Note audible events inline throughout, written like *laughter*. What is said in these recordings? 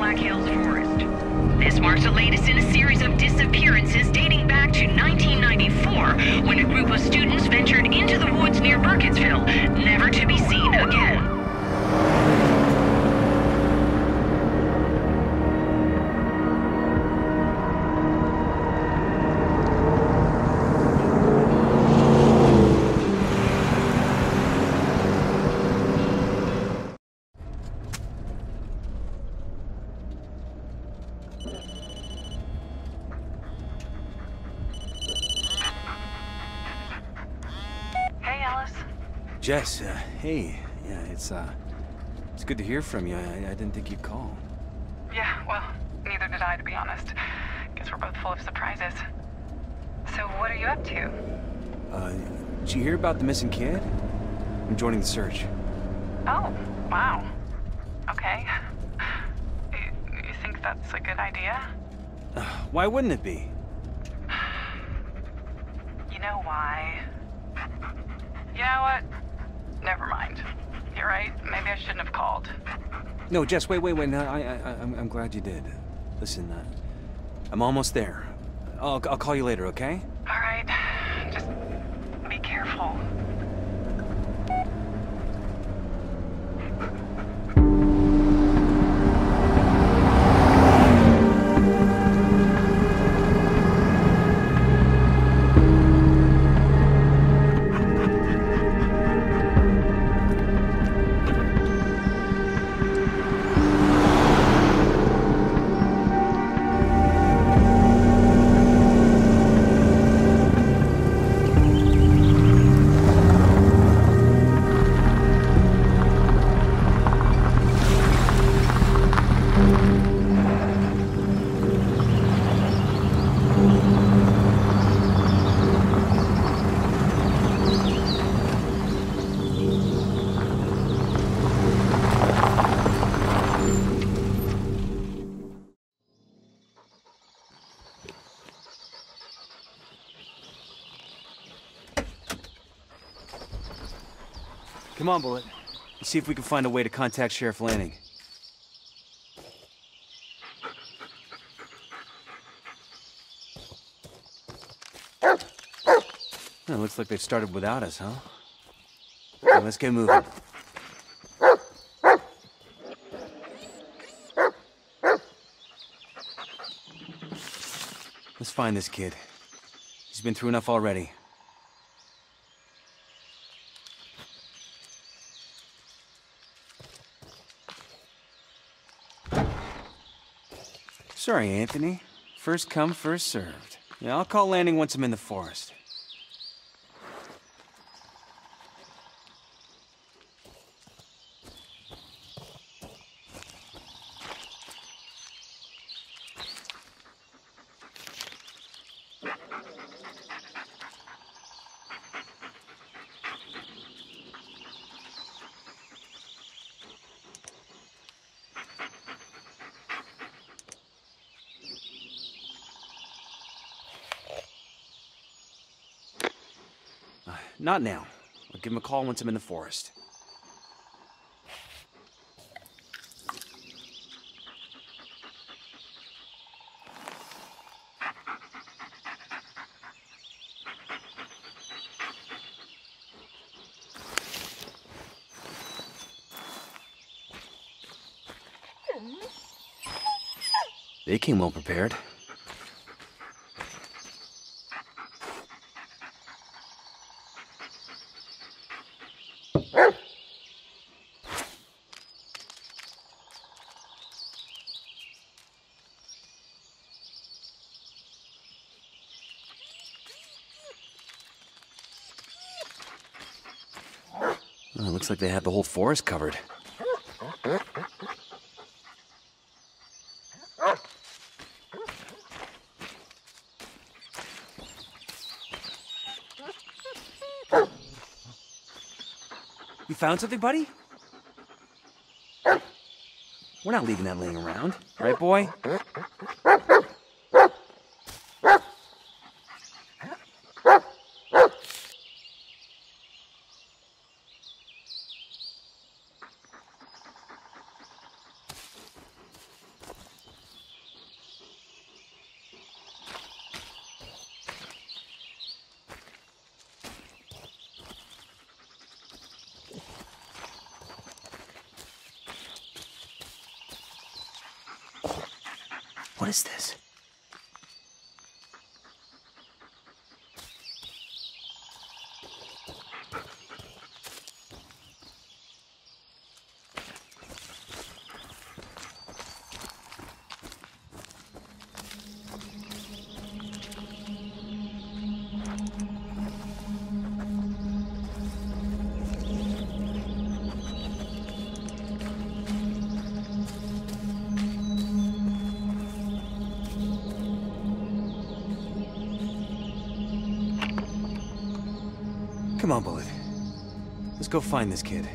Black Hills Forest. This marks the latest in a series of disappearances dating back to 1994, when a group of students ventured into the woods near Burkittsville, Jess, uh, hey. Yeah, it's, uh, it's good to hear from you. I, I didn't think you'd call. Yeah, well, neither did I, to be honest. Guess we're both full of surprises. So, what are you up to? Uh, did you hear about the missing kid? I'm joining the search. Oh, wow. Okay. You, you think that's a good idea? Uh, *sighs* why wouldn't it be? You know why? You know what? Never mind. You're right. Maybe I shouldn't have called. No, Jess, wait, wait, wait. No, I, I, I'm, I'm glad you did. Listen, uh, I'm almost there. I'll, I'll call you later, okay? All right. Just be careful. Come on, Bullet. Let's see if we can find a way to contact Sheriff Lanning. Well, looks like they've started without us, huh? Well, let's get moving. Let's find this kid. He's been through enough already. Sorry, Anthony. First come, first served. Yeah, I'll call Landing once I'm in the forest. Not now. I'll give him a call once I'm in the forest. They came well prepared. Oh, looks like they have the whole forest covered. You found something, buddy? We're not leaving that laying around, right, boy? What is this? Come on, Bullet. Let's go find this kid.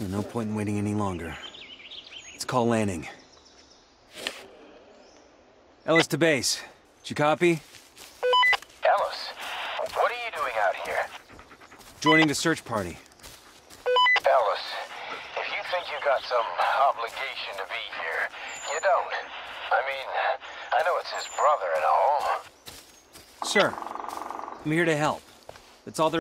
No point in waiting any longer. Let's call landing. Ellis to base. Did you copy? Ellis, what are you doing out here? Joining the search party. Ellis, if you think you got some obligation to be here, you don't. I mean, I know it's his brother and all. Sir, I'm here to help. That's all there